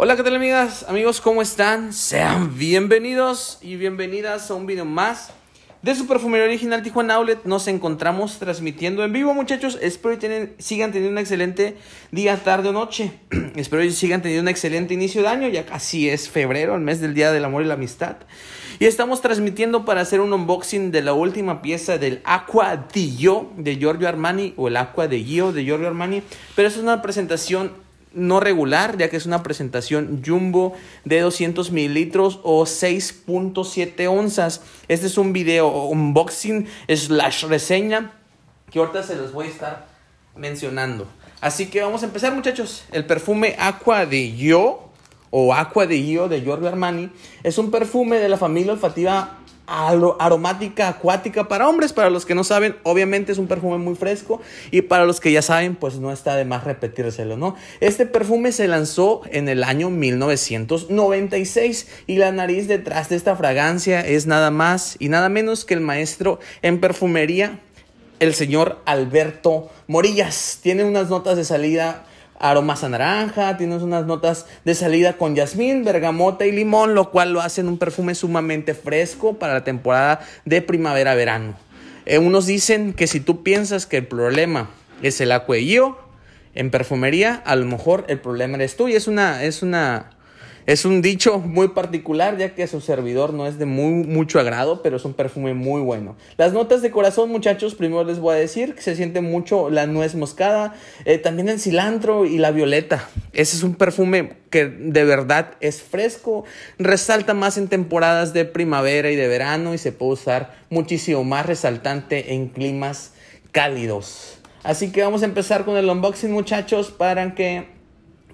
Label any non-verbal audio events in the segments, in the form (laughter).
Hola, ¿qué tal amigas? Amigos, ¿cómo están? Sean bienvenidos y bienvenidas a un video más de su perfumería original Tijuana Outlet. Nos encontramos transmitiendo en vivo, muchachos. Espero que sigan teniendo un excelente día, tarde o noche. (clears throat) Espero que sigan teniendo un excelente inicio de año. Ya casi es febrero, el mes del Día del Amor y la Amistad. Y estamos transmitiendo para hacer un unboxing de la última pieza del Aqua di Gio de Giorgio Armani o el Aqua de Gio de Giorgio Armani. Pero es una presentación no regular, ya que es una presentación jumbo de 200 mililitros o 6.7 onzas. Este es un video unboxing slash reseña que ahorita se los voy a estar mencionando. Así que vamos a empezar muchachos. El perfume Aqua de Yo o Aqua de Yo de Giorgio Armani es un perfume de la familia olfativa aromática acuática para hombres. Para los que no saben, obviamente es un perfume muy fresco. Y para los que ya saben, pues no está de más repetírselo, ¿no? Este perfume se lanzó en el año 1996 y la nariz detrás de esta fragancia es nada más y nada menos que el maestro en perfumería, el señor Alberto Morillas. Tiene unas notas de salida aromas a naranja, tienes unas notas de salida con jazmín, bergamota y limón, lo cual lo hacen un perfume sumamente fresco para la temporada de primavera-verano. Eh, unos dicen que si tú piensas que el problema es el acuello en perfumería, a lo mejor el problema eres tú y es una, es una es un dicho muy particular, ya que su servidor no es de muy, mucho agrado, pero es un perfume muy bueno. Las notas de corazón, muchachos, primero les voy a decir que se siente mucho la nuez moscada, eh, también el cilantro y la violeta. Ese es un perfume que de verdad es fresco, resalta más en temporadas de primavera y de verano y se puede usar muchísimo más resaltante en climas cálidos. Así que vamos a empezar con el unboxing, muchachos, para que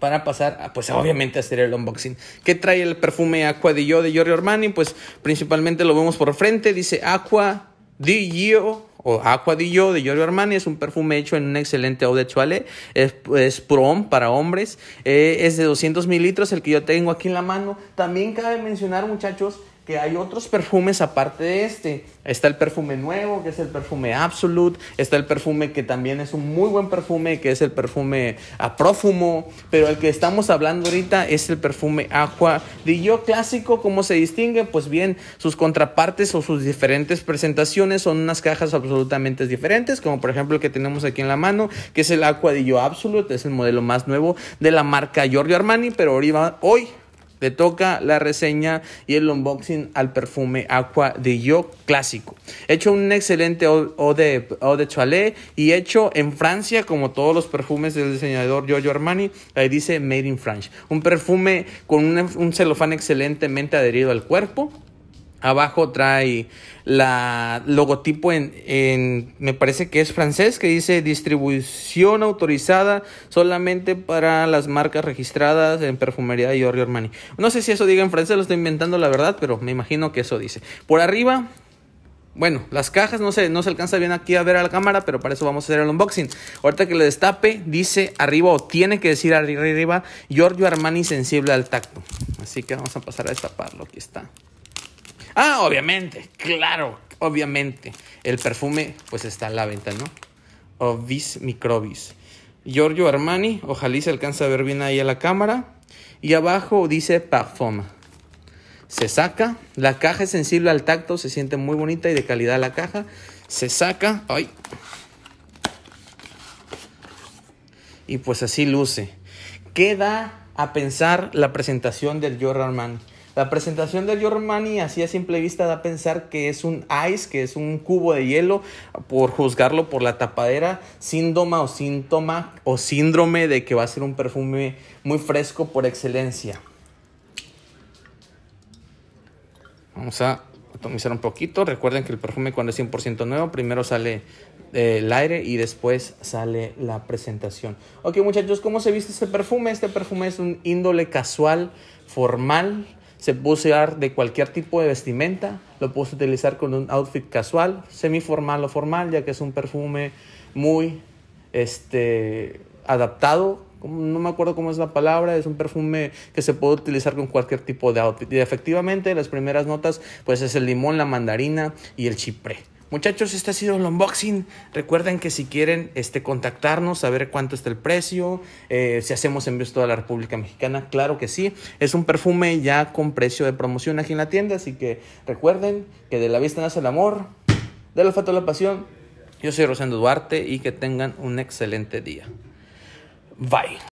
para pasar, pues obviamente a hacer el unboxing. ¿Qué trae el perfume Aqua di Gio de Giorgio Armani? Pues principalmente lo vemos por frente, dice Aqua di Gio o Aqua di Gio de Giorgio Armani. Es un perfume hecho en un excelente eau de toilette. Es, es prom para hombres. Eh, es de 200 mililitros el que yo tengo aquí en la mano. También cabe mencionar, muchachos, que hay otros perfumes aparte de este. Está el perfume nuevo, que es el perfume Absolute. Está el perfume que también es un muy buen perfume, que es el perfume a prófumo. Pero el que estamos hablando ahorita es el perfume Aqua de clásico. ¿Cómo se distingue? Pues bien, sus contrapartes o sus diferentes presentaciones son unas cajas absolutamente diferentes. Como por ejemplo el que tenemos aquí en la mano, que es el Aqua de Absolute. Es el modelo más nuevo de la marca Giorgio Armani. Pero hoy le toca la reseña y el unboxing al perfume Aqua de Yo clásico. Hecho un excelente eau de, eau de toilette y hecho en Francia, como todos los perfumes del diseñador Giorgio Armani. Ahí dice Made in France. Un perfume con un celofán excelentemente adherido al cuerpo Abajo trae la logotipo en, me parece que es francés, que dice distribución autorizada solamente para las marcas registradas en perfumería de Giorgio Armani. No sé si eso diga en francés, lo estoy inventando la verdad, pero me imagino que eso dice. Por arriba, bueno, las cajas no se, no se alcanza bien aquí a ver a la cámara, pero para eso vamos a hacer el unboxing. Ahorita que le destape, dice arriba o tiene que decir arriba Giorgio Armani sensible al tacto. Así que vamos a pasar a destaparlo, aquí está. Ah, obviamente, claro, obviamente. El perfume pues está a la venta, ¿no? Ovis Microbis. Giorgio Armani, ojalá se alcanza a ver bien ahí a la cámara. Y abajo dice Parfum. Se saca, la caja es sensible al tacto, se siente muy bonita y de calidad la caja. Se saca, ay. Y pues así luce. Queda a pensar la presentación del Giorgio Armani. La presentación de Giormani, así a simple vista, da a pensar que es un ice, que es un cubo de hielo, por juzgarlo por la tapadera, síndoma o síntoma o síndrome de que va a ser un perfume muy fresco por excelencia. Vamos a atomizar un poquito. Recuerden que el perfume cuando es 100% nuevo, primero sale eh, el aire y después sale la presentación. Ok muchachos, ¿cómo se viste este perfume? Este perfume es un índole casual, formal se puede usar de cualquier tipo de vestimenta, lo puedes utilizar con un outfit casual, semiformal o formal, ya que es un perfume muy este, adaptado. No me acuerdo cómo es la palabra, es un perfume que se puede utilizar con cualquier tipo de outfit. Y efectivamente, las primeras notas, pues es el limón, la mandarina y el chipré Muchachos, este ha sido el unboxing. Recuerden que si quieren este, contactarnos, saber cuánto está el precio, eh, si hacemos envíos toda la República Mexicana, claro que sí. Es un perfume ya con precio de promoción aquí en la tienda, así que recuerden que de la vista nace el amor, del olfato la pasión. Yo soy Rosendo Duarte y que tengan un excelente día. Bye.